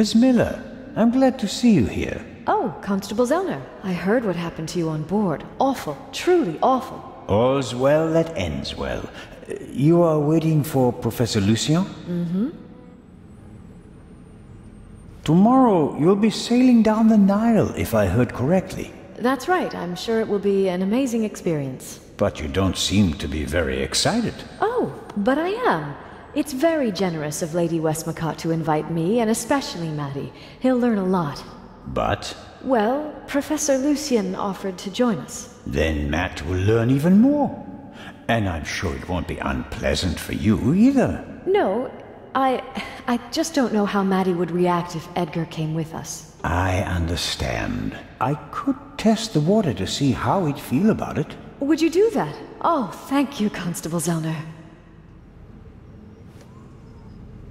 Miss Miller, I'm glad to see you here. Oh, Constable Zellner. I heard what happened to you on board. Awful. Truly awful. All's well that ends well. You are waiting for Professor Lucien? Mm-hmm. Tomorrow you'll be sailing down the Nile, if I heard correctly. That's right. I'm sure it will be an amazing experience. But you don't seem to be very excited. Oh, but I am. It's very generous of Lady Westmacott to invite me, and especially Matty. He'll learn a lot. But? Well, Professor Lucien offered to join us. Then Matt will learn even more. And I'm sure it won't be unpleasant for you either. No, I. I just don't know how Matty would react if Edgar came with us. I understand. I could test the water to see how he'd feel about it. Would you do that? Oh, thank you, Constable Zellner.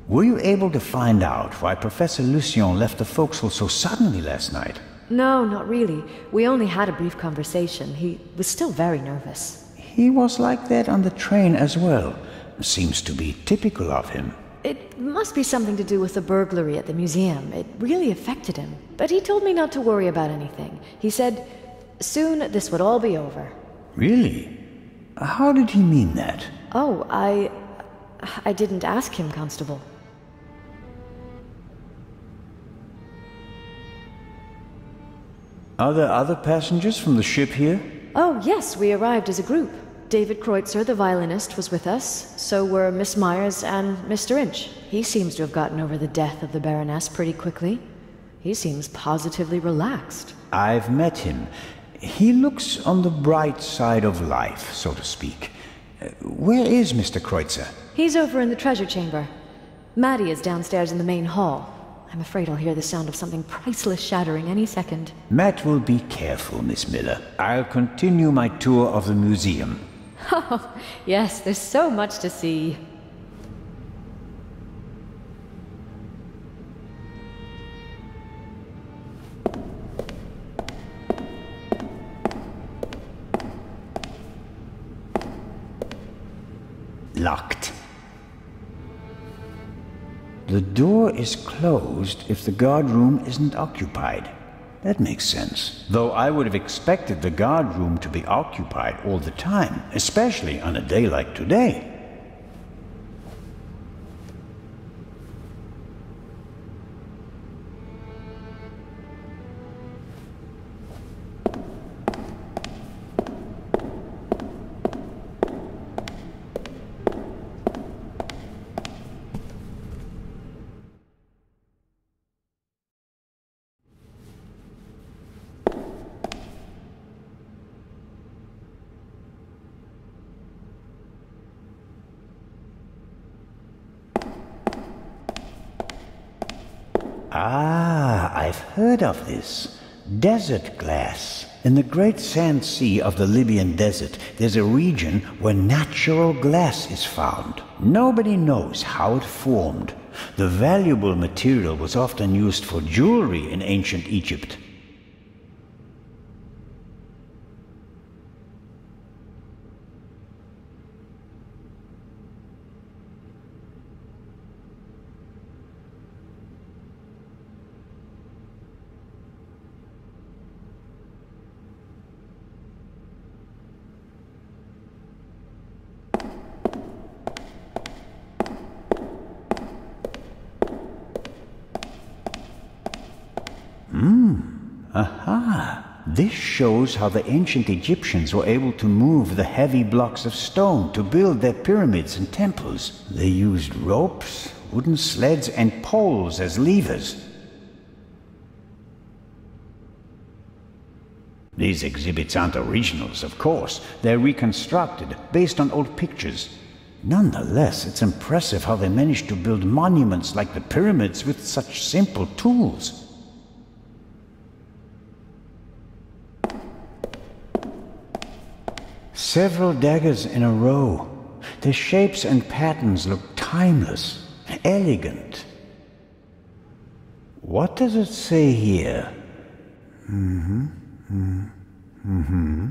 Were you able to find out why Professor Lucien left the forecastle so suddenly last night? No, not really. We only had a brief conversation. He was still very nervous. He was like that on the train as well. Seems to be typical of him. It must be something to do with the burglary at the museum. It really affected him. But he told me not to worry about anything. He said, soon this would all be over. Really? How did he mean that? Oh, I. I didn't ask him, Constable. Are there other passengers from the ship here? Oh, yes, we arrived as a group. David Kreutzer, the violinist, was with us. So were Miss Myers and Mr. Inch. He seems to have gotten over the death of the Baroness pretty quickly. He seems positively relaxed. I've met him. He looks on the bright side of life, so to speak. Uh, where is Mr. Kreutzer? He's over in the treasure chamber. Matty is downstairs in the main hall. I'm afraid I'll hear the sound of something priceless shattering any second. Matt will be careful, Miss Miller. I'll continue my tour of the museum. Oh, yes, there's so much to see. Locked. The door is closed if the guard room isn't occupied. That makes sense. Though I would have expected the guard room to be occupied all the time, especially on a day like today. Heard of this. Desert glass. In the great sand sea of the Libyan desert, there's a region where natural glass is found. Nobody knows how it formed. The valuable material was often used for jewelry in ancient Egypt. Aha! This shows how the ancient Egyptians were able to move the heavy blocks of stone to build their pyramids and temples. They used ropes, wooden sleds, and poles as levers. These exhibits aren't originals, of course. They're reconstructed, based on old pictures. Nonetheless, it's impressive how they managed to build monuments like the pyramids with such simple tools. Several daggers in a row. Their shapes and patterns look timeless, elegant. What does it say here? Mm-hmm. Mm-hmm.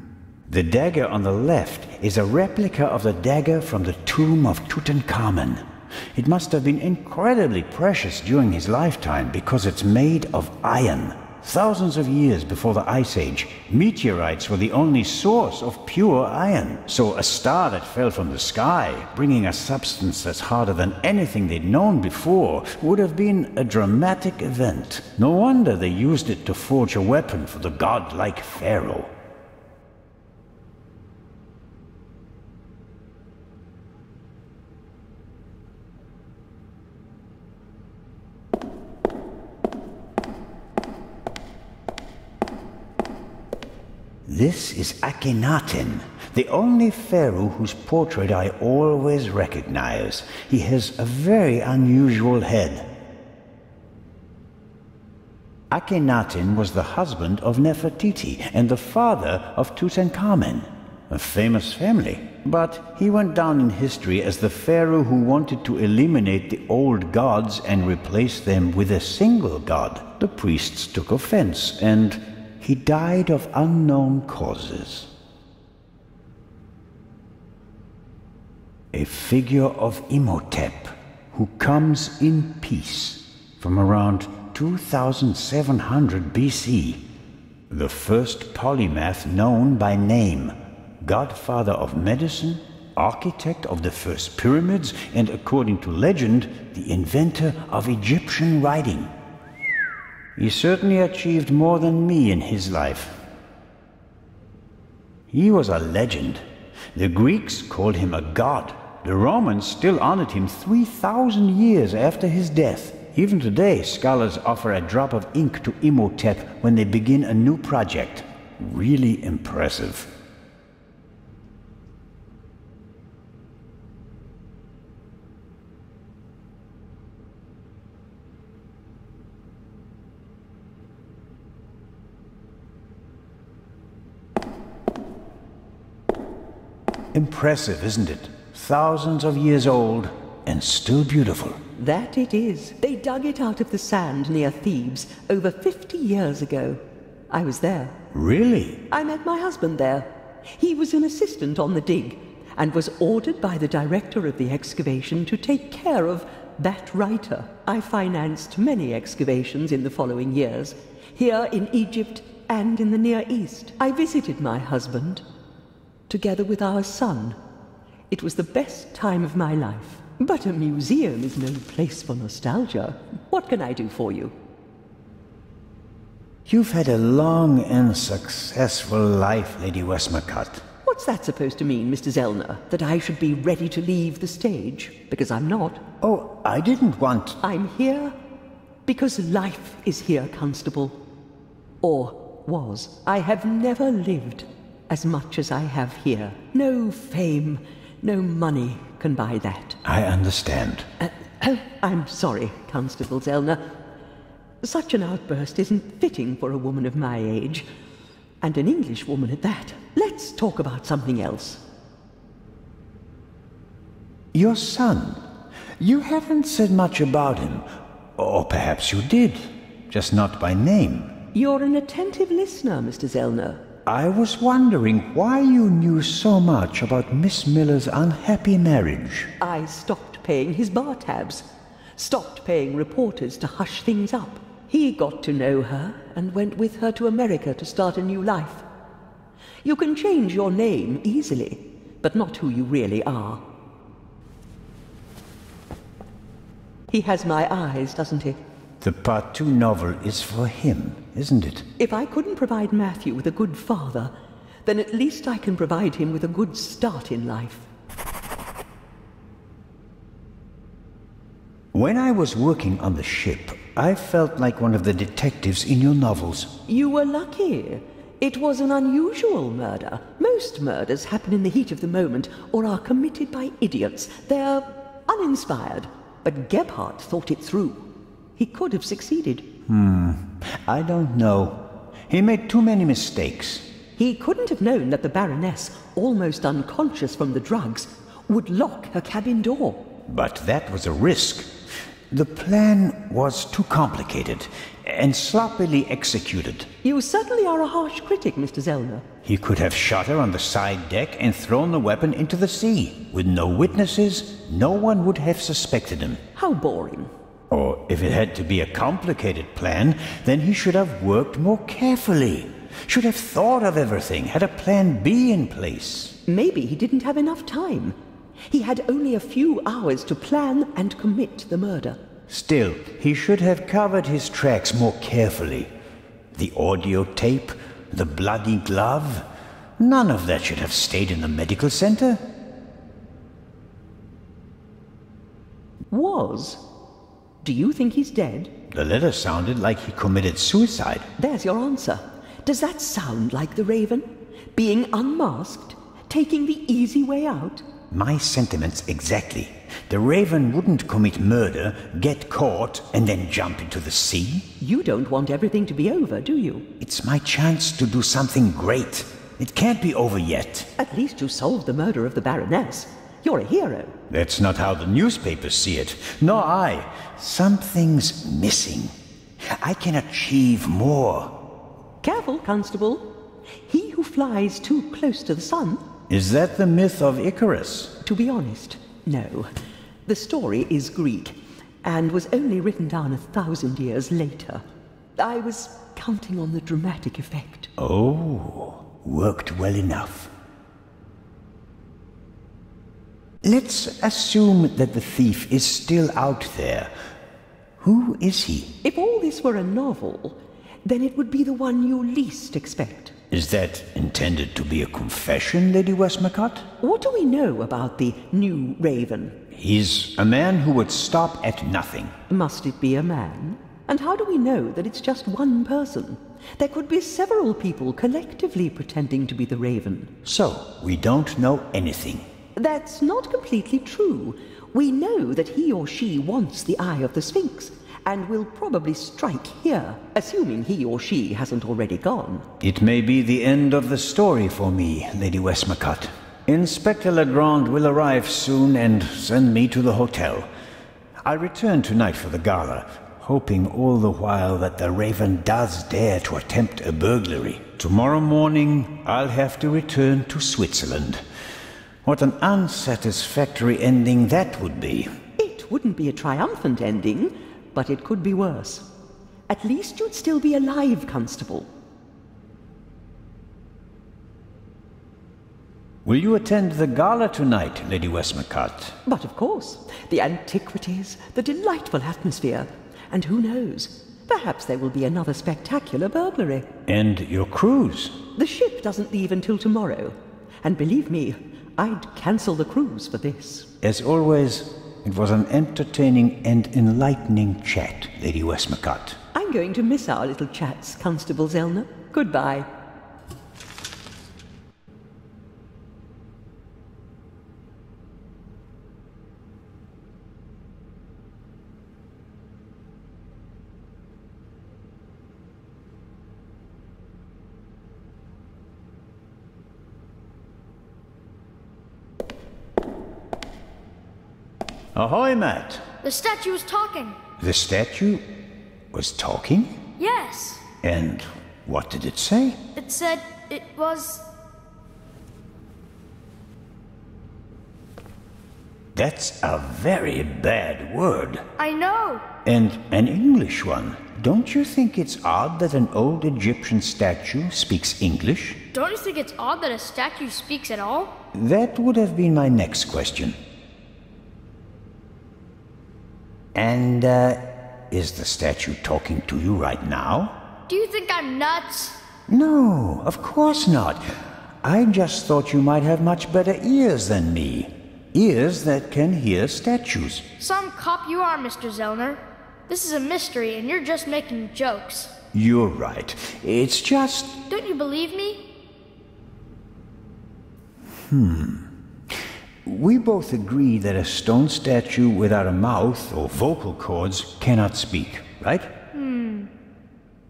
The dagger on the left is a replica of the dagger from the tomb of Tutankhamun. It must have been incredibly precious during his lifetime because it's made of iron. Thousands of years before the Ice Age, meteorites were the only source of pure iron. So a star that fell from the sky, bringing a substance that's harder than anything they'd known before, would have been a dramatic event. No wonder they used it to forge a weapon for the godlike Pharaoh. This is Akhenaten, the only pharaoh whose portrait I always recognize. He has a very unusual head. Akhenaten was the husband of Nefertiti and the father of Tutankhamen, a famous family. But he went down in history as the pharaoh who wanted to eliminate the old gods and replace them with a single god. The priests took offense and he died of unknown causes. A figure of Imhotep who comes in peace from around 2700 BC, the first polymath known by name, godfather of medicine, architect of the first pyramids, and according to legend, the inventor of Egyptian writing. He certainly achieved more than me in his life. He was a legend. The Greeks called him a god. The Romans still honored him 3,000 years after his death. Even today, scholars offer a drop of ink to Imhotep when they begin a new project. Really impressive. Impressive, isn't it? Thousands of years old and still beautiful. That it is. They dug it out of the sand near Thebes over 50 years ago. I was there. Really? I met my husband there. He was an assistant on the dig and was ordered by the director of the excavation to take care of that writer. I financed many excavations in the following years, here in Egypt and in the Near East. I visited my husband together with our son. It was the best time of my life. But a museum is no place for nostalgia. What can I do for you? You've had a long and successful life, Lady Westmacott. What's that supposed to mean, Mr. Zellner? That I should be ready to leave the stage? Because I'm not. Oh, I didn't want... I'm here because life is here, Constable. Or was. I have never lived as much as I have here. No fame, no money can buy that. I understand. Uh, oh, I'm sorry, Constable Zellner. Such an outburst isn't fitting for a woman of my age. And an English woman at that. Let's talk about something else. Your son. You haven't said much about him. Or perhaps you did, just not by name. You're an attentive listener, Mr. Zellner. I was wondering why you knew so much about Miss Miller's unhappy marriage. I stopped paying his bar tabs, stopped paying reporters to hush things up. He got to know her and went with her to America to start a new life. You can change your name easily, but not who you really are. He has my eyes, doesn't he? The part two novel is for him, isn't it? If I couldn't provide Matthew with a good father, then at least I can provide him with a good start in life. When I was working on the ship, I felt like one of the detectives in your novels. You were lucky. It was an unusual murder. Most murders happen in the heat of the moment or are committed by idiots. They're uninspired. But Gebhardt thought it through. He could have succeeded. Hmm. I don't know. He made too many mistakes. He couldn't have known that the Baroness, almost unconscious from the drugs, would lock her cabin door. But that was a risk. The plan was too complicated and sloppily executed. You certainly are a harsh critic, Mr. Zellner. He could have shot her on the side deck and thrown the weapon into the sea. With no witnesses, no one would have suspected him. How boring. Or if it had to be a complicated plan, then he should have worked more carefully. Should have thought of everything, had a plan B in place. Maybe he didn't have enough time. He had only a few hours to plan and commit the murder. Still, he should have covered his tracks more carefully. The audio tape, the bloody glove, none of that should have stayed in the medical center. Was? Do you think he's dead? The letter sounded like he committed suicide. There's your answer. Does that sound like the Raven? Being unmasked? Taking the easy way out? My sentiments exactly. The Raven wouldn't commit murder, get caught, and then jump into the sea. You don't want everything to be over, do you? It's my chance to do something great. It can't be over yet. At least you solved the murder of the Baroness. You're a hero. That's not how the newspapers see it. Nor I. Something's missing. I can achieve more. Careful, Constable. He who flies too close to the sun. Is that the myth of Icarus? To be honest, no. The story is Greek and was only written down a thousand years later. I was counting on the dramatic effect. Oh, worked well enough. Let's assume that the thief is still out there. Who is he? If all this were a novel, then it would be the one you least expect. Is that intended to be a confession, Lady Westmacott? What do we know about the new Raven? He's a man who would stop at nothing. Must it be a man? And how do we know that it's just one person? There could be several people collectively pretending to be the Raven. So, we don't know anything. That's not completely true. We know that he or she wants the Eye of the Sphinx, and will probably strike here, assuming he or she hasn't already gone. It may be the end of the story for me, Lady Westmacott. Inspector Legrand will arrive soon and send me to the hotel. I return tonight for the gala, hoping all the while that the Raven does dare to attempt a burglary. Tomorrow morning, I'll have to return to Switzerland. What an unsatisfactory ending that would be. It wouldn't be a triumphant ending, but it could be worse. At least you'd still be alive, Constable. Will you attend the gala tonight, Lady Westmacott? But of course, the antiquities, the delightful atmosphere, and who knows, perhaps there will be another spectacular burglary. And your cruise? The ship doesn't leave until tomorrow, and believe me, I'd cancel the cruise for this. As always, it was an entertaining and enlightening chat, Lady Westmacott. I'm going to miss our little chats, Constable Zellner. Goodbye. Ahoy, Matt. The statue was talking. The statue was talking? Yes. And what did it say? It said it was. That's a very bad word. I know. And an English one. Don't you think it's odd that an old Egyptian statue speaks English? Don't you think it's odd that a statue speaks at all? That would have been my next question. And, uh, is the statue talking to you right now? Do you think I'm nuts? No, of course not. I just thought you might have much better ears than me. Ears that can hear statues. Some cop you are, Mr. Zellner. This is a mystery, and you're just making jokes. You're right. It's just. Don't you believe me? We both agree that a stone statue without a mouth or vocal cords cannot speak, right? Hmm.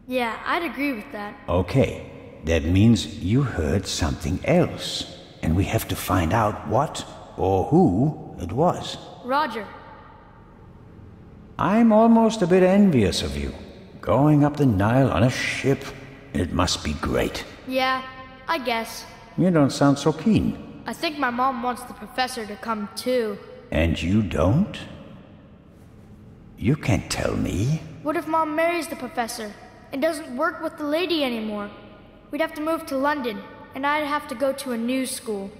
Yeah, I'd agree with that. Okay. That means you heard something else. And we have to find out what or who it was. Roger. I'm almost a bit envious of you. Going up the Nile on a ship, it must be great. Yeah, I guess. You don't sound so keen. I think my mom wants the professor to come too. And you don't? You can't tell me. What if mom marries the professor and doesn't work with the lady anymore? We'd have to move to London, and I'd have to go to a new school.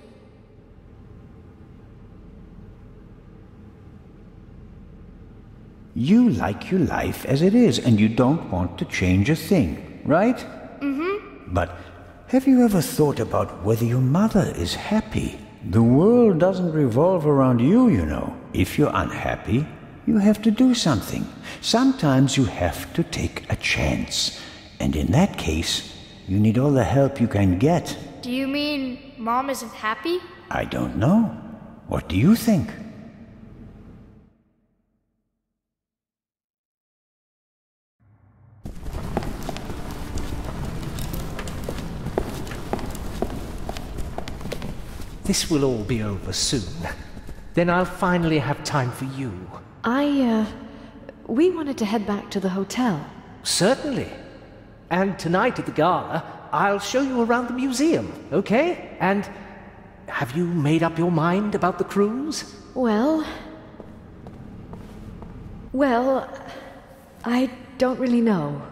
You like your life as it is, and you don't want to change a thing, right? Mm-hmm. But have you ever thought about whether your mother is happy? The world doesn't revolve around you, you know. If you're unhappy, you have to do something. Sometimes you have to take a chance. And in that case, you need all the help you can get. Do you mean mom isn't happy? I don't know. What do you think? This will all be over soon. Then I'll finally have time for you. I, uh. We wanted to head back to the hotel. Certainly. And tonight at the gala, I'll show you around the museum, okay? And have you made up your mind about the cruise? Well. Well. I don't really know.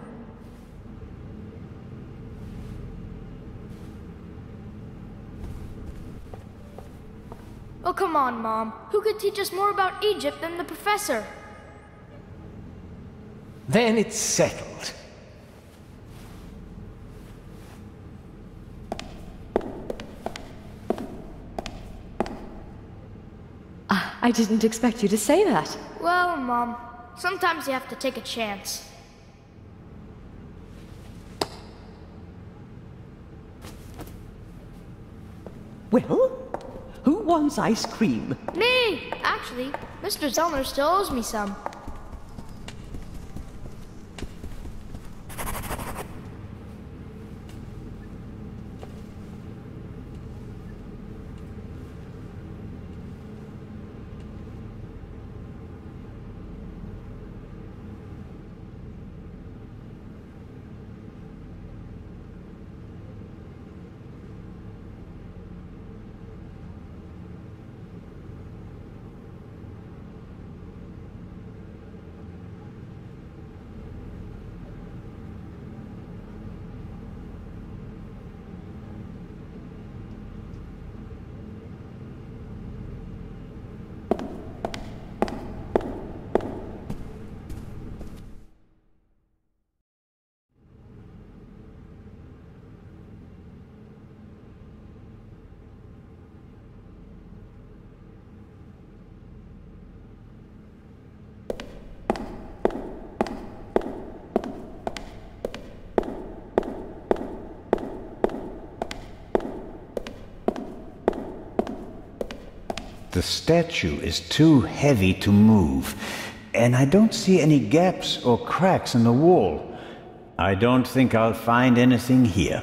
Come on, Mom. Who could teach us more about Egypt than the professor? Then it's settled. Uh, I didn't expect you to say that. Well, Mom, sometimes you have to take a chance. Well, who wants ice cream? Me! Actually, Mr. Zellner still owes me some. The statue is too heavy to move, and I don't see any gaps or cracks in the wall. I don't think I'll find anything here.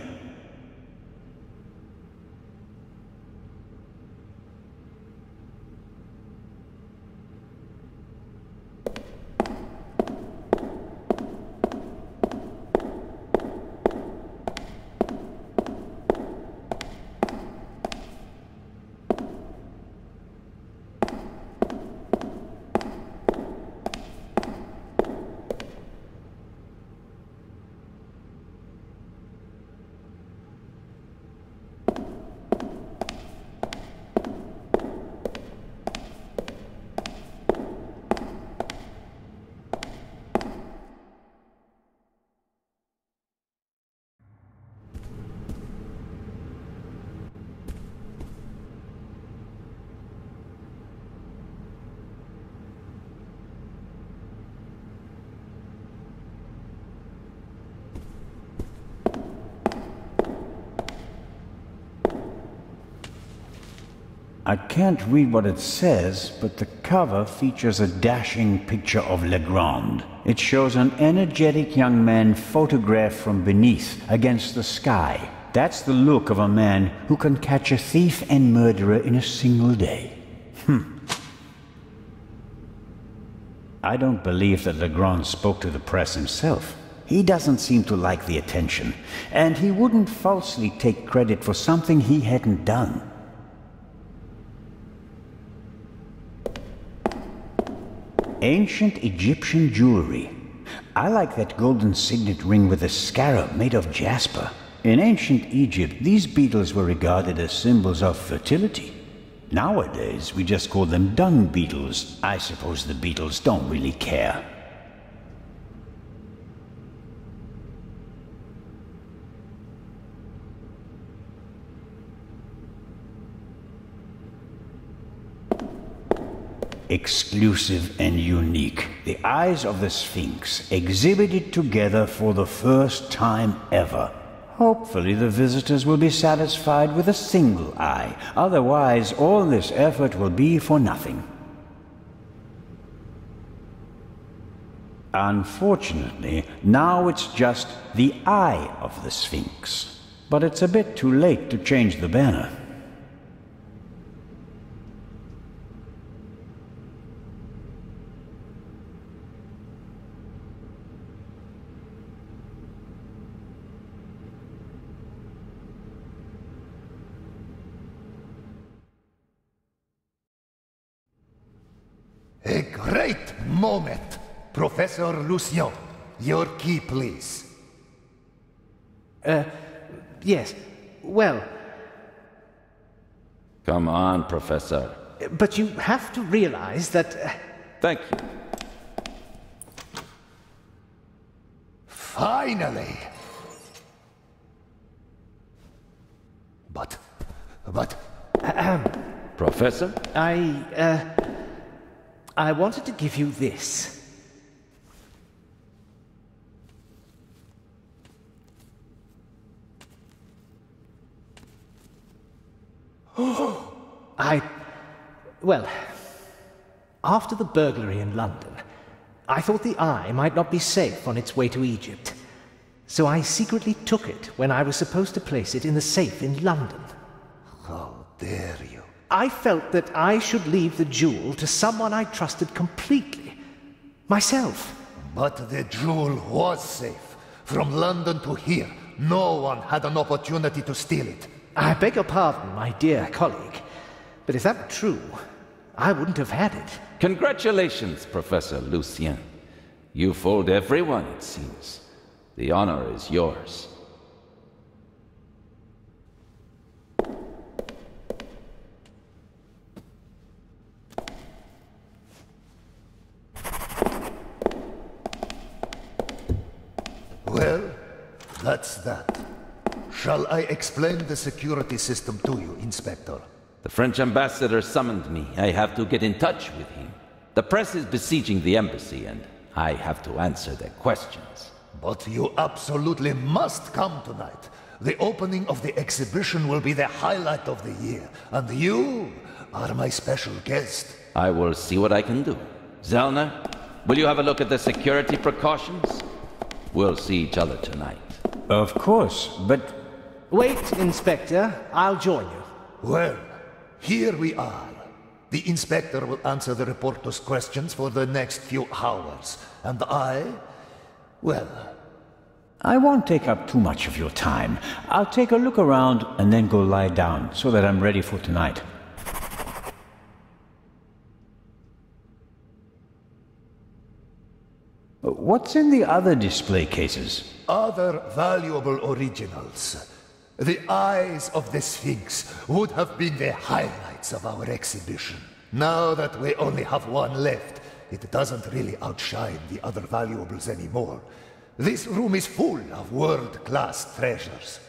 I can't read what it says, but the cover features a dashing picture of Legrand. It shows an energetic young man photographed from beneath against the sky. That's the look of a man who can catch a thief and murderer in a single day. Hmm. I don't believe that Legrand spoke to the press himself. He doesn't seem to like the attention, and he wouldn't falsely take credit for something he hadn't done. Ancient Egyptian jewelry. I like that golden signet ring with a scarab made of jasper. In ancient Egypt, these beetles were regarded as symbols of fertility. Nowadays, we just call them dung beetles. I suppose the beetles don't really care. Exclusive and unique. The eyes of the Sphinx exhibited together for the first time ever. Hopefully the visitors will be satisfied with a single eye. Otherwise, all this effort will be for nothing. Unfortunately, now it's just the eye of the Sphinx. But it's a bit too late to change the banner. A great moment. Professor Lucien, your key, please. Yes. Well, Come on, Professor. but you have to realize that. uh, Thank you. Finally! But, but, Professor? I, uh. I wanted to give you this. I. Well, after the burglary in London, I thought the eye might not be safe on its way to Egypt. So I secretly took it when I was supposed to place it in the safe in London. how dare you? I felt that I should leave the jewel to someone I trusted completely. Myself. But the jewel was safe. From London to here, no one had an opportunity to steal it. I beg your pardon, my dear colleague. But if that were true, I wouldn't have had it. Congratulations, Professor Lucien. You fooled everyone, it seems. The honor is yours. Well, that's that. Shall I explain the security system to you, Inspector? The French ambassador summoned me. I have to get in touch with him. The press is besieging the embassy, and I have to answer their questions. But you absolutely must come tonight. The opening of the exhibition will be the highlight of the year, and you are my special guest. I will see what I can do. Zellner, will you have a look at the security precautions? We'll see each other tonight. Of course, but Wait, Inspector. I'll join you. Well, here we are. The inspector will answer the reporter's questions for the next few hours. And I, well, I won't take up too much of your time. I'll take a look around and then go lie down so that I'm ready for tonight. What's in the other display cases? other valuable originals. The eyes of the Sphinx would have been the highlights of our exhibition. Now that we only have one left, it doesn't really outshine the other valuables anymore. This room is full of world-class treasures.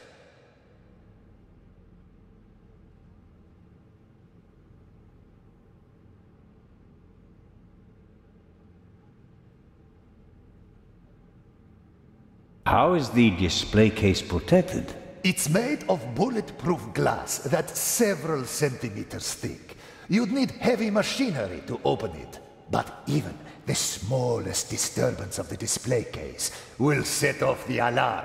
How is the display case protected? It's made of bulletproof glass that's several centimeters thick. You'd need heavy machinery to open it. But even the smallest disturbance of the display case will set off the alarm.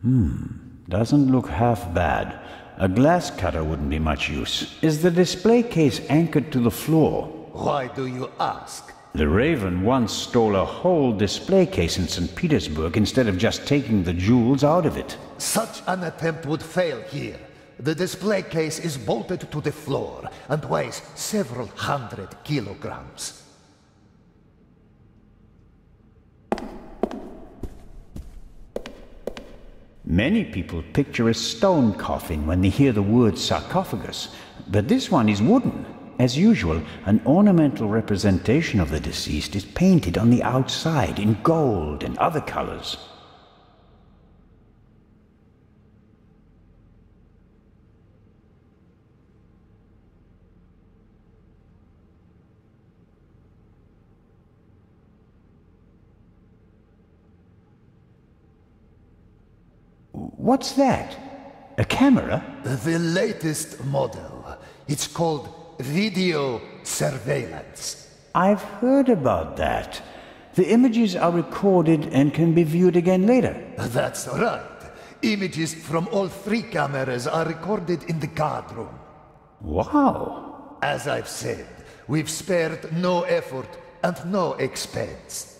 Hmm, doesn't look half bad. A glass cutter wouldn't be much use. Is the display case anchored to the floor? Why do you ask? The Raven once stole a whole display case in St. Petersburg instead of just taking the jewels out of it. Such an attempt would fail here. The display case is bolted to the floor and weighs several hundred kilograms. Many people picture a stone coffin when they hear the word sarcophagus, but this one is wooden. As usual, an ornamental representation of the deceased is painted on the outside in gold and other colors. What's that? A camera? The latest model. It's called video surveillance. I've heard about that. The images are recorded and can be viewed again later. That's right. Images from all three cameras are recorded in the guard room. Wow. As I've said, we've spared no effort and no expense.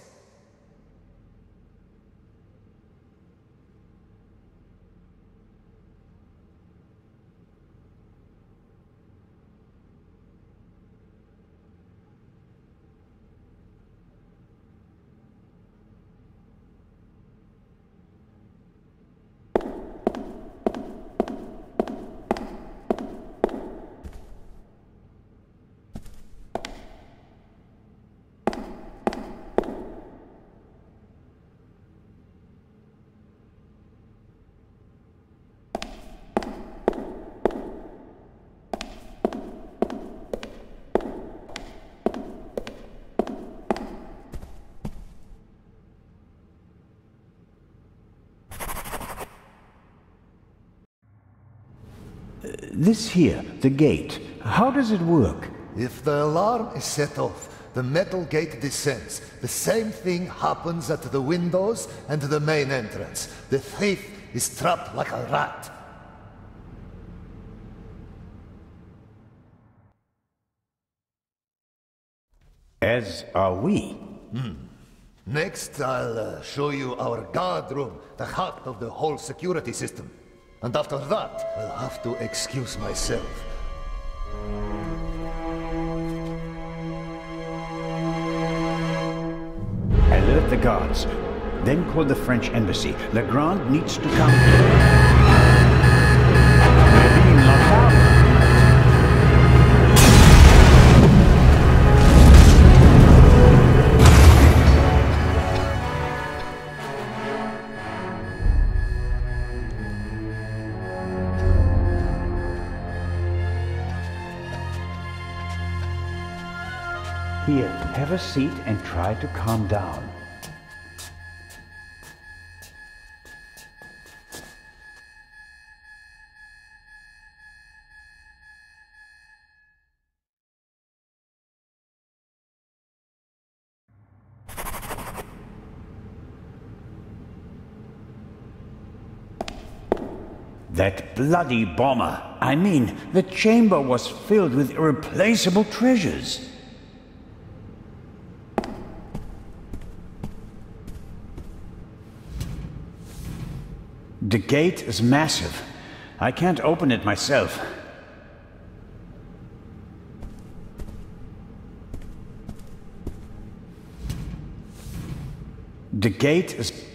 This here, the gate, how does it work? If the alarm is set off, the metal gate descends. The same thing happens at the windows and the main entrance. The thief is trapped like a rat. As are we. Hmm. Next, I'll uh, show you our guard room, the heart of the whole security system. And after that, I'll have to excuse myself. Alert the guards. Then call the French embassy. Legrand needs to come. Have a seat and try to calm down. That bloody bomber. I mean, the chamber was filled with irreplaceable treasures. The gate is massive. I can't open it myself. The gate is.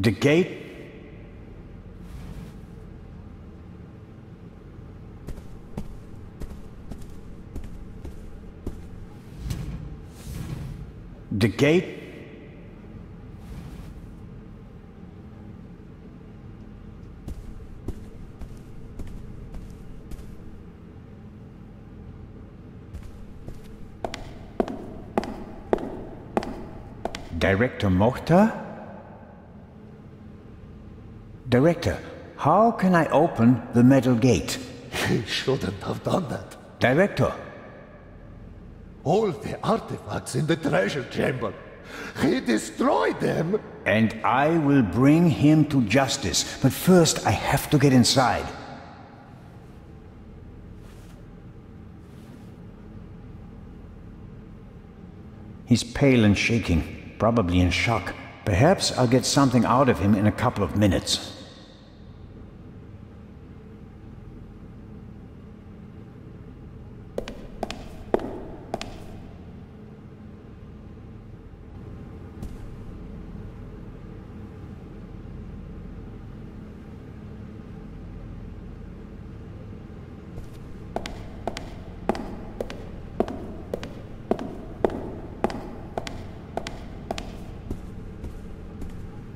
The gate. The gate. Director Mokhtar? Director, How can I open the metal gate? He shouldn't have done that. Director, All the artifacts in the treasure chamber. He destroyed them. and I will bring him to justice. But first, I have to get inside. He's pale and shaking, probably in shock. Perhaps I'll get something out of him in a couple of minutes.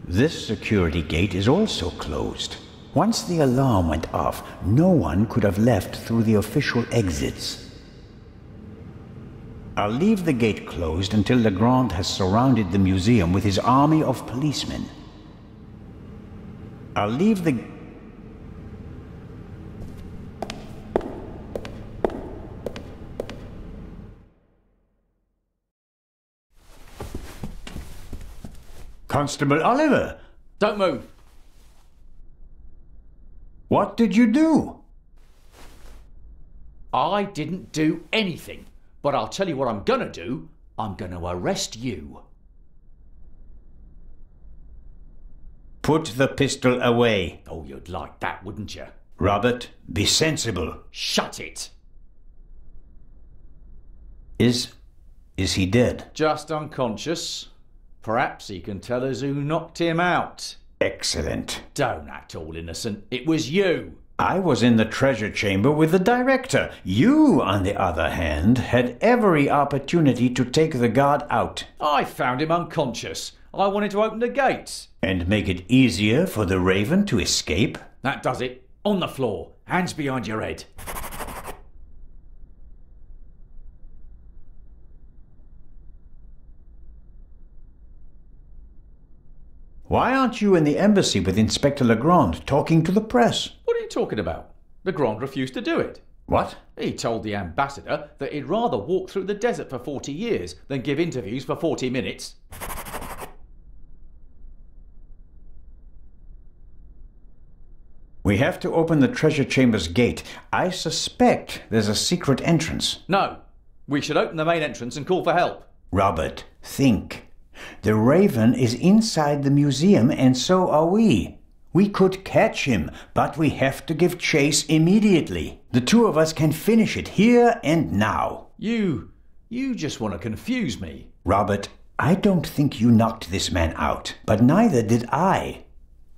This security gate is also closed. Once the alarm went off, no one could have left through the official exits. I'll leave the gate closed until Legrand has surrounded the museum with his army of policemen. I'll leave the... Constable Oliver, Don't move. what did you do? I didn't do anything. But I'll tell you what I'm gonna do. I'm gonna arrest you. Put the pistol away. Oh, you'd like that, wouldn't you? Robert, be sensible. Shut it. Is. is he dead? Just unconscious. Perhaps he can tell us who knocked him out. Excellent. Don't act all innocent. It was you. I was in the treasure chamber with the director. You, on the other hand, had every opportunity to take the guard out I found him unconscious. I wanted to open the gates. and make it easier for the raven to escape. That does it. On the floor. Hands behind your head. Why aren't you in the embassy with Inspector Legrand talking to the press? What are you talking about? Legrand refused to do it. What? He told the ambassador that he'd rather walk through the desert for 40 years than give interviews for 40 minutes. We have to open the treasure chamber's gate. I suspect there's a secret entrance. No, we should open the main entrance and call for help. Robert, think. The raven is inside the museum, and so are we. We could catch him, but we have to give chase immediately. The two of us can finish it here and now. You. you just want to confuse me. Robert, I don't think you knocked this man out, but neither did I.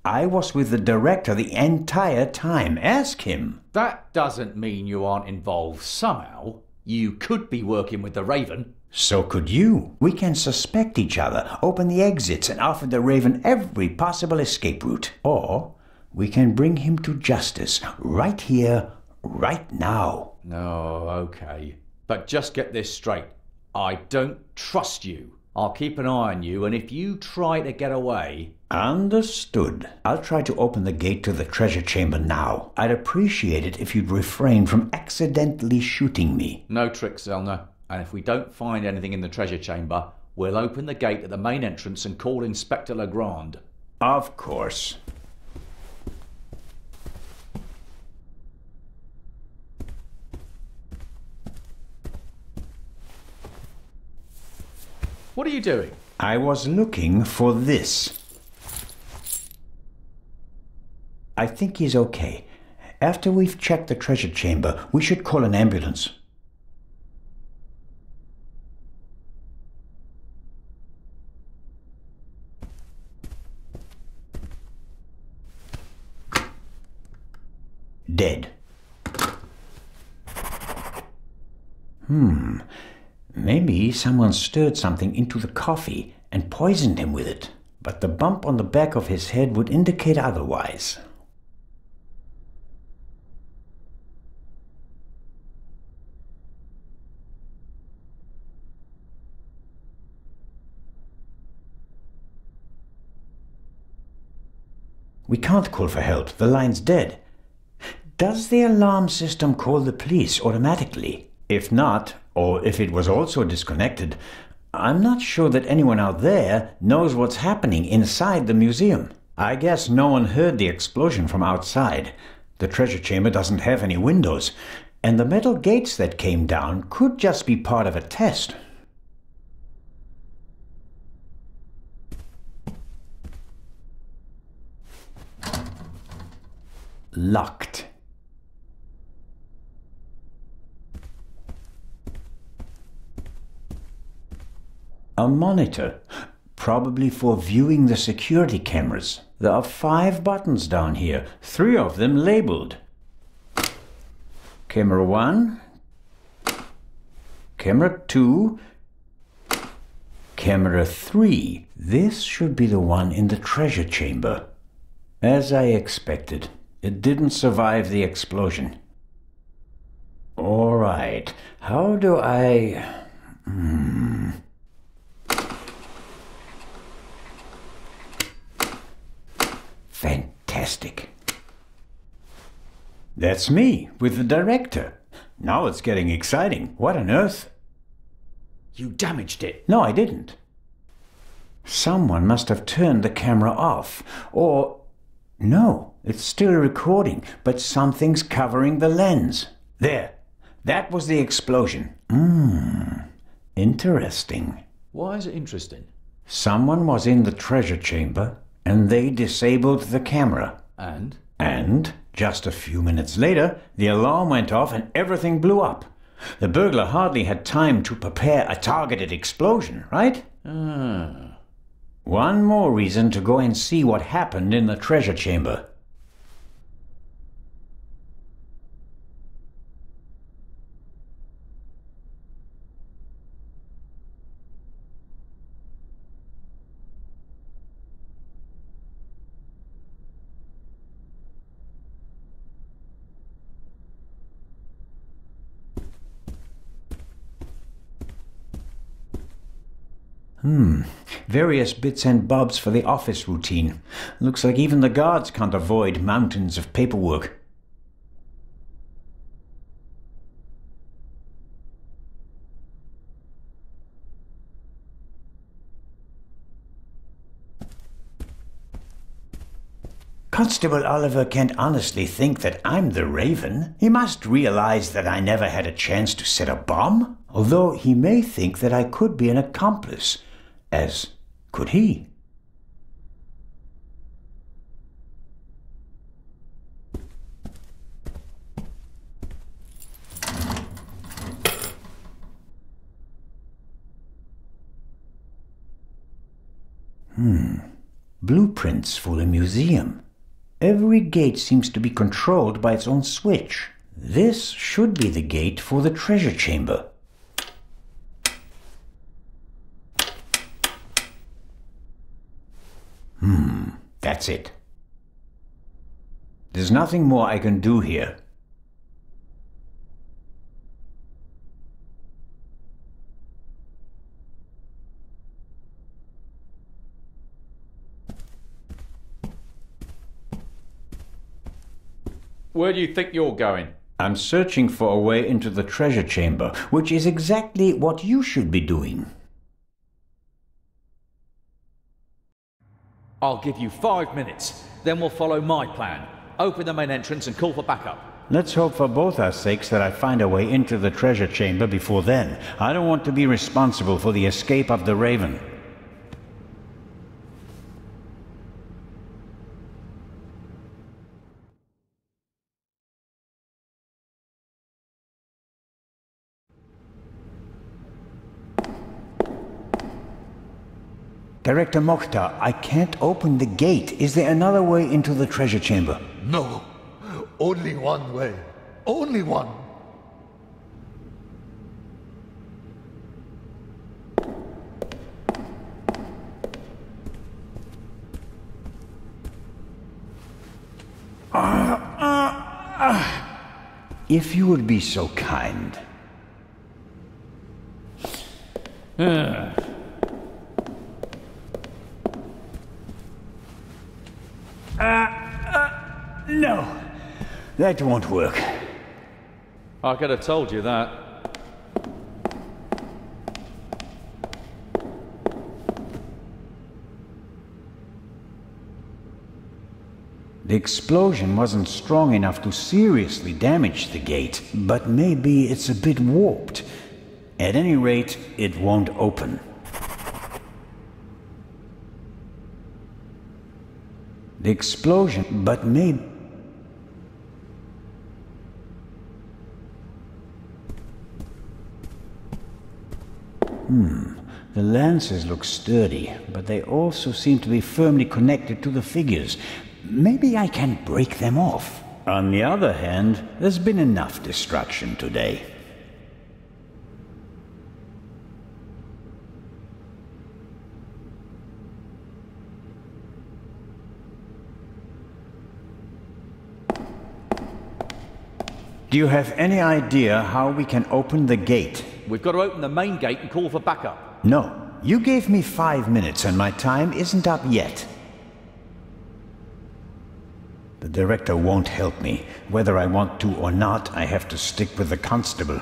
I was with the director the entire time. Ask him. That doesn't mean you aren't involved somehow. You could be working with the Raven. So could you. We can suspect each other, open the exits, and offer the Raven every possible escape route. Or we can bring him to justice right here, right now. No, okay. But just get this straight. I don't trust you. I'll keep an eye on you, and if you try to get away. Understood. I'll try to open the gate to the treasure chamber now. I'd appreciate it if you'd refrain from accidentally shooting me. No tricks, Zellner. And if we don't find anything in the treasure chamber, we'll open the gate at the main entrance and call Inspector Legrand. Of course. What are you doing? I was looking for this. I think he's okay. After we've checked the treasure chamber, we should call an ambulance. Dead. Hmm. Maybe someone stirred something into the coffee and poisoned him with it. But the bump on the back of his head would indicate otherwise. We can't call for help. The line's dead. Does the alarm system call the police automatically? If not, or if it was also disconnected, I'm not sure that anyone out there knows what's happening inside the museum. I guess no one heard the explosion from outside. The treasure chamber doesn't have any windows, and the metal gates that came down could just be part of a test. Locked. A monitor, probably for viewing the security cameras. There are five buttons down here, three of them labeled. Camera 1, Camera 2, Camera 3. This should be the one in the treasure chamber. As I expected, it didn't survive the explosion. All right, how do I... Hmm. Fantastic. That's me, with the director. Now it's getting exciting. What on earth? You damaged it. No, I didn't. Someone must have turned the camera off. Or. No, it's still recording, but something's covering the lens. There. That was the explosion. Mmm. Interesting. Why is it interesting? Someone was in the treasure chamber and they disabled the camera. And? And, just a few minutes later, the alarm went off and everything blew up. The burglar hardly had time to prepare a targeted explosion, right? Ah. One more reason to go and see what happened in the treasure chamber. Hmm. Various bits and bobs for the office routine. Looks like even the guards can't avoid mountains of paperwork. Constable Oliver can't honestly think that I'm the Raven. He must realize that I never had a chance to set a bomb, although he may think that I could be an accomplice as could he. Hmm. Blueprints for the museum. Every gate seems to be controlled by its own switch. This should be the gate for the treasure chamber. Hmm, that's it. There's nothing more I can do here. Where do you think you're going? I'm searching for a way into the treasure chamber, which is exactly what you should be doing. I'll give you five minutes. Then we'll follow my plan. Open the main entrance and call for backup. Let's hope for both our sakes that I find a way into the treasure chamber before then. I don't want to be responsible for the escape of the Raven. Director Mokhtar, I can't open the gate. Is there another way into the treasure chamber? No. Only one way. Only one. If you would be so kind. Ah. Ah. That won't work. I could have told you that. The explosion wasn't strong enough to seriously damage the gate, but maybe it's a bit warped. At any rate, it won't open. The explosion, but maybe... Hmm. The lances look sturdy, but they also seem to be firmly connected to the figures. Maybe I can break them off. On the other hand, there's been enough destruction today. Do you have any idea how we can open the gate? We've got to open the main gate and call for backup. No. You gave me five minutes and my time isn't up yet. The director won't help me. Whether I want to or not, I have to stick with the constable.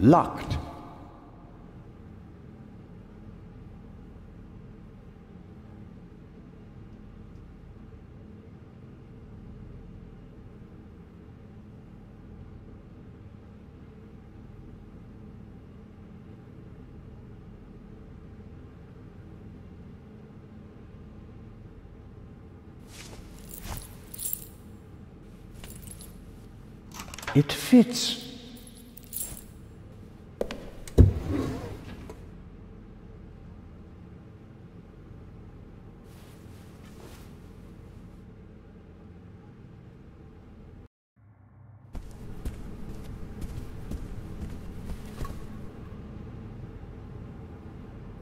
Locked. It fits.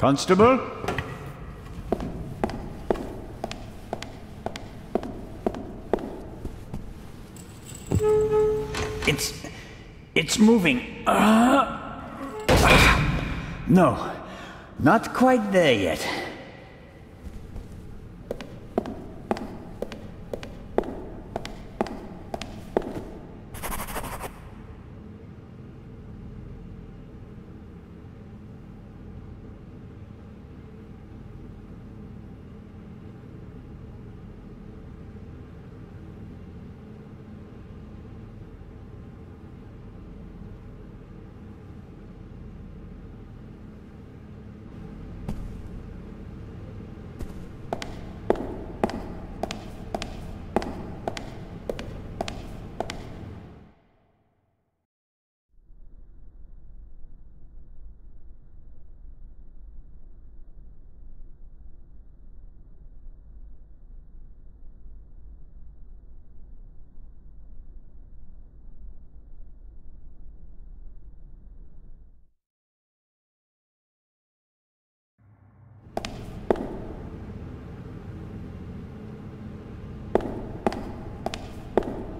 Constable? It's... it's moving. Uh, ah, no, not quite there yet.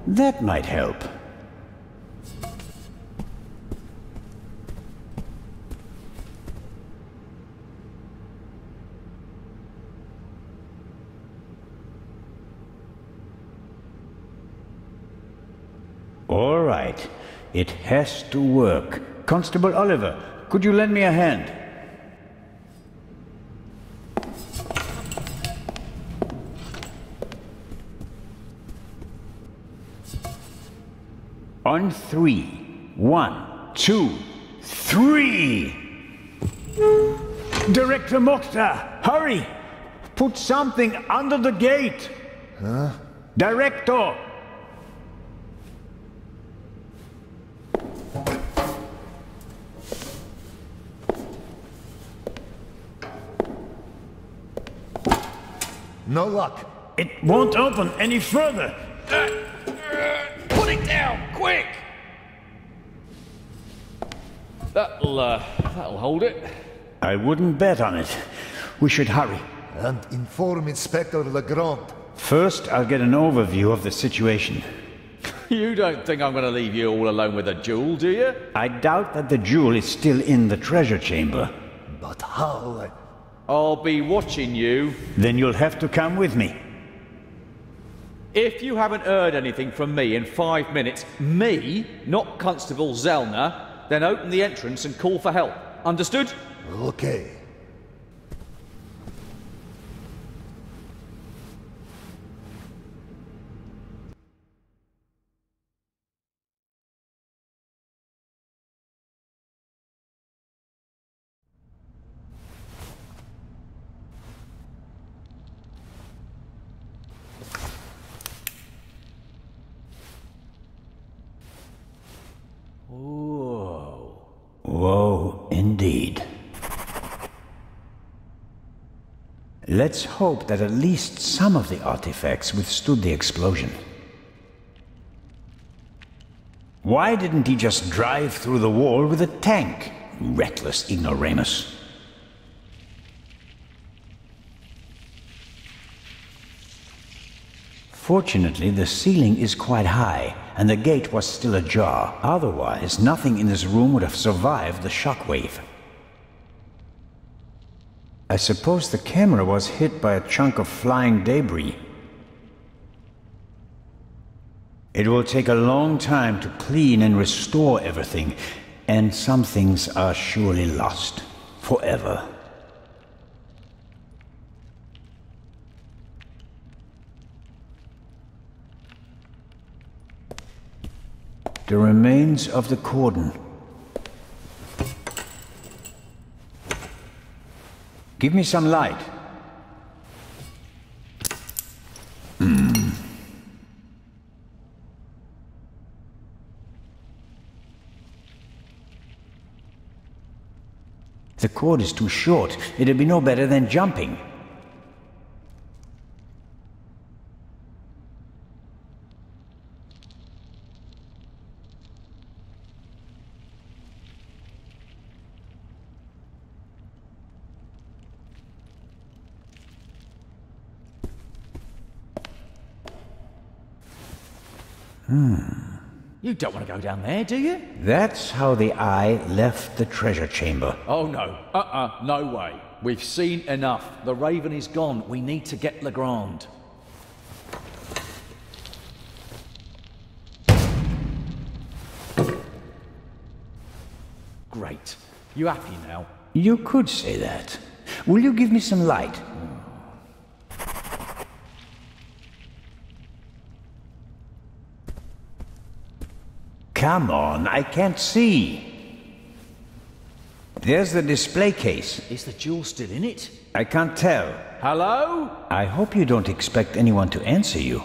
That might help. All right. It has to work. Constable Oliver, could you lend me a hand? on three. One, two, three! Director Mokhtar, hurry! Put something under the gate! Huh? Director! No luck. It won't open any further. Uh quick! That'll, uh, that'll hold it. I wouldn't bet on it. We should hurry. And inform Inspector Legrand. First, I'll get an overview of the situation. You don't think I'm gonna leave you all alone with a jewel, do you? I doubt that the jewel is still in the treasure chamber. But how? I'll be watching you. Then you'll have to come with me. If you haven't heard anything from me in five minutes, me, not Constable Zellner, then open the entrance and call for help. Understood? Okay. Let's hope that at least some of the artifacts withstood the explosion. Why didn't he just drive through the wall with a tank? Reckless ignoramus. Fortunately, the ceiling is quite high, and the gate was still ajar. Otherwise, nothing in this room would have survived the shockwave. I suppose the camera was hit by a chunk of flying debris. It will take a long time to clean and restore everything, and some things are surely lost. Forever. The remains of the cordon. Give me some light. Hmm. The cord is too short. It'd be no better than jumping. You don't want to go down there, do you? That's how the eye left the treasure chamber. Oh no. Uh-uh. No way. We've seen enough. The Raven is gone. We need to get Legrand. Great. You happy now? You could say that. Will you give me some light? Come on, I can't see. There's the display case. Is the jewel still in it? I can't tell. Hello? I hope you don't expect anyone to answer you.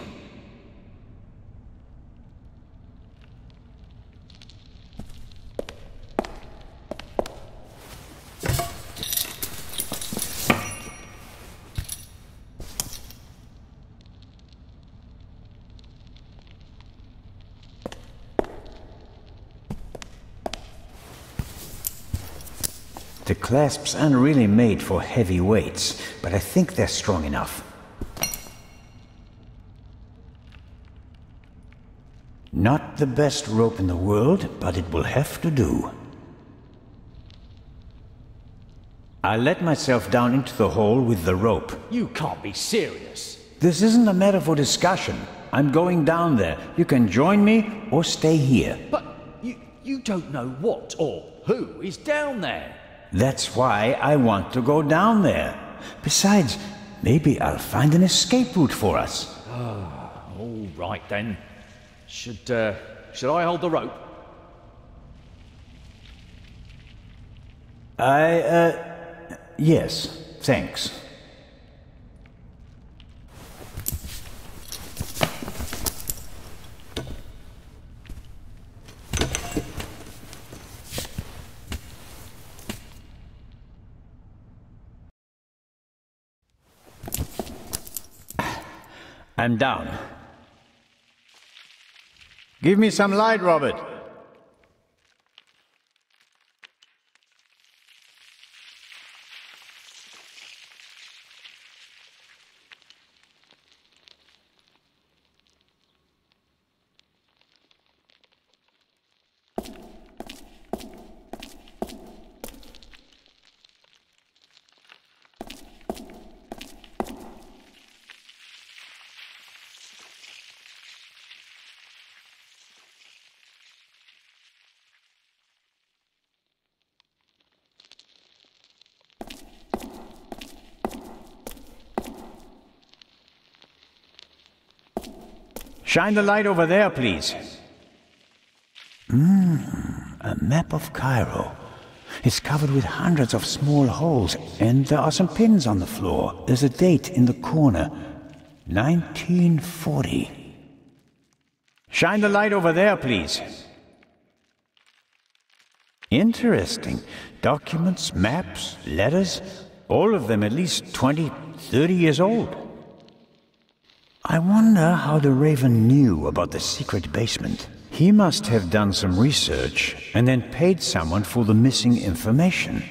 The clasps aren't really made for heavy weights, but I think they're strong enough. Not the best rope in the world, but it will have to do. I let myself down into the hole with the rope. You can't be serious. This isn't a matter for discussion. I'm going down there. You can join me or stay here. But you you don't know what or who is down there. That's why I want to go down there. Besides, maybe I'll find an escape route for us. All right then. Should uh, should I hold the rope? I, uh, yes, thanks. I'm down. Give me some light, Robert. Shine the light over there, please. Mmm, a map of Cairo. It's covered with hundreds of small holes, and there are some pins on the floor. There's a date in the corner 1940. Shine the light over there, please. Interesting. Documents, maps, letters, all of them at least 20, 30 years old. I wonder how the Raven knew about the secret basement. He must have done some research and then paid someone for the missing information.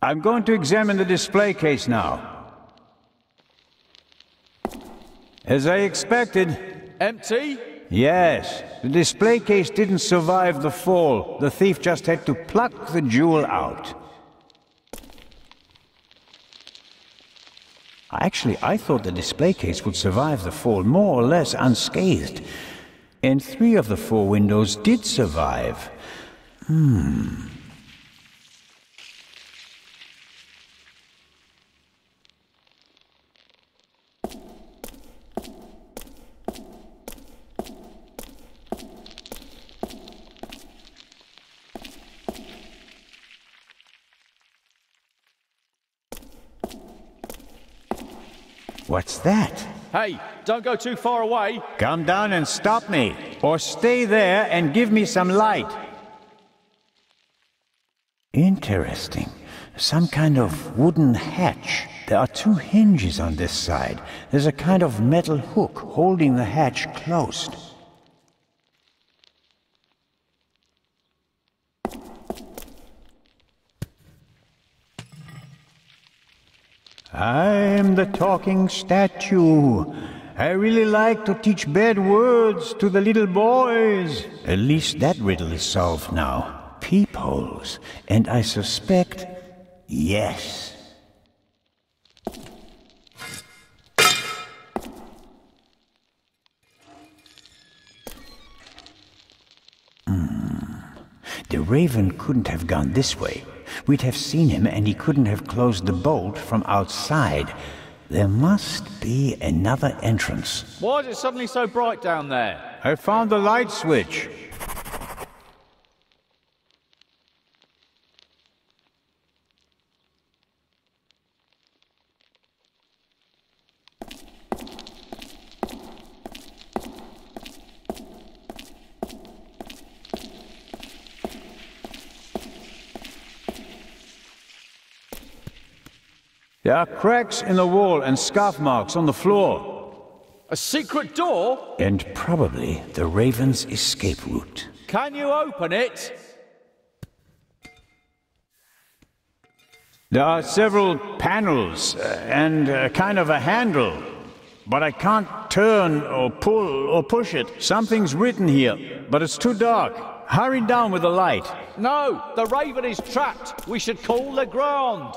I'm going to examine the display case now. As I expected. Empty? Yes. The display case didn't survive the fall. The thief just had to pluck the jewel out. Actually, I thought the display case would survive the fall more or less unscathed. And three of the four windows did survive. Hmm. What's that? Hey, don't go too far away. Come down and stop me, or stay there and give me some light. Interesting. Some kind of wooden hatch. There are two hinges on this side. There's a kind of metal hook holding the hatch closed. I'm the talking statue. I really like to teach bad words to the little boys. At least that riddle is solved now. Peepholes. And I suspect, yes. Hmm. The raven couldn't have gone this way. We'd have seen him and he couldn't have closed the bolt from outside. There must be another entrance. Why is it suddenly so bright down there? I found the light switch. There are cracks in the wall and scuff marks on the floor. A secret door? And probably the Raven's escape route. Can you open it? There are several panels uh, and a kind of a handle, but I can't turn or pull or push it. Something's written here, but it's too dark. Hurry down with the light. No, the raven is trapped. We should call Legrand.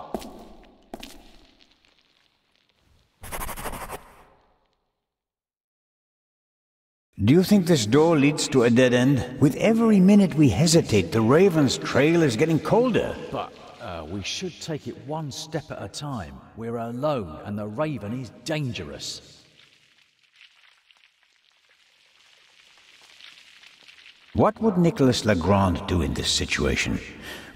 Do you think this door leads to a dead end? With every minute we hesitate, the Raven's trail is getting colder. But uh, we should take it one step at a time. We're alone, and the Raven is dangerous. What would Nicholas Legrand do in this situation?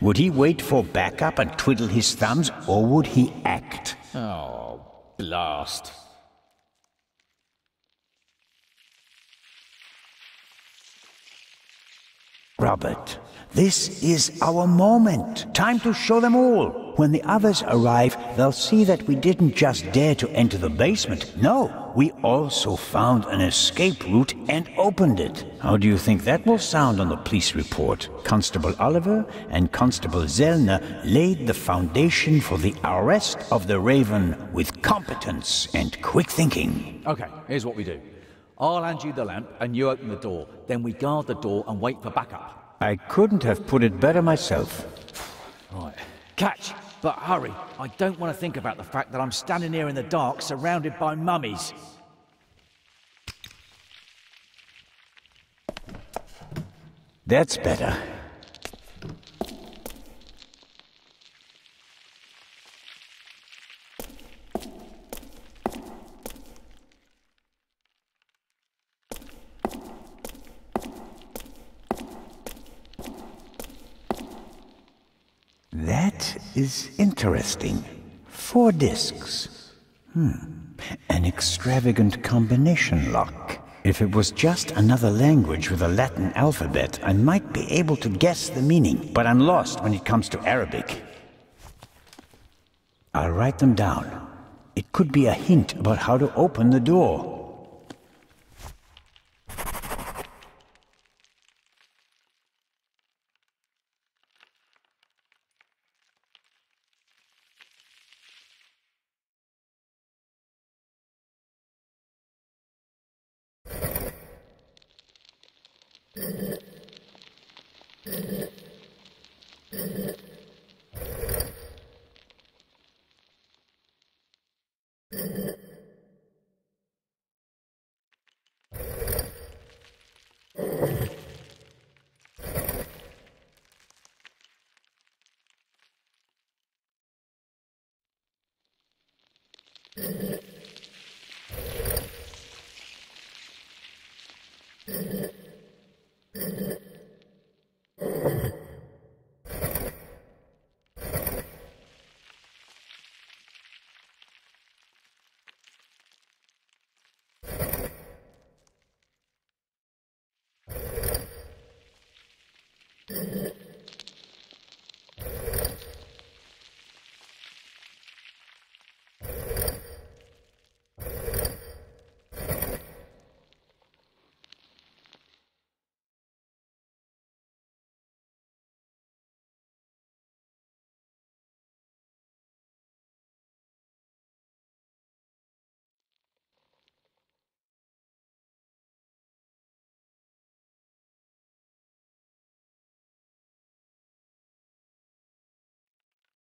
Would he wait for backup and twiddle his thumbs, or would he act? Oh, blast. Robert, This is our moment. Time to show them all. When the others arrive, they'll see that we didn't just dare to enter the basement. No, we also found an escape route and opened it. How do you think that will sound on the police report? Constable Oliver and Constable Zellner laid the foundation for the arrest of the Raven with competence and quick thinking. Okay, here's what we do. I'll hand you the lamp and you open the door. Then we guard the door and wait for backup. I couldn't have put it better myself. Right. Catch! But hurry, I don't want to think about the fact that I'm standing here in the dark surrounded by mummies. That's better. That is interesting. Four discs. Hmm. An extravagant combination lock. If it was just another language with a Latin alphabet, I might be able to guess the meaning, but I'm lost when it comes to Arabic. I'll write them down. It could be a hint about how to open the door.